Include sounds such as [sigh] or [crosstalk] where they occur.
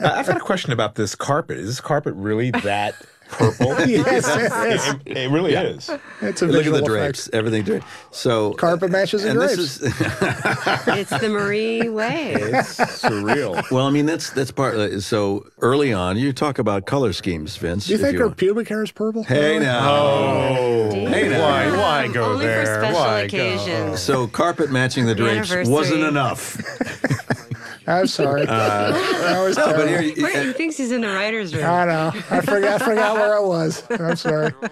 I- I've got a question about this carpet. Is this carpet really that purple? [laughs] Yes, it is. it, it really is. It's a Look at visual the effect. drapes, everything draped. So Carpet matches the and drapes. this is [laughs] It's the Marie way. It's surreal. well, I mean that's that's part. Of, so early on, you talk about color schemes, Vince. Do you if think her want. pubic hair is purple? Hey now. Oh, Hey now. why, why go Only there? for special why occasions. So carpet matching the drapes wasn't enough. [laughs] I'm sorry. Uh, that was No, but here, Wait, he thinks he's in the writer's room. I know. I forgot. I forgot where I was. I'm sorry. [laughs]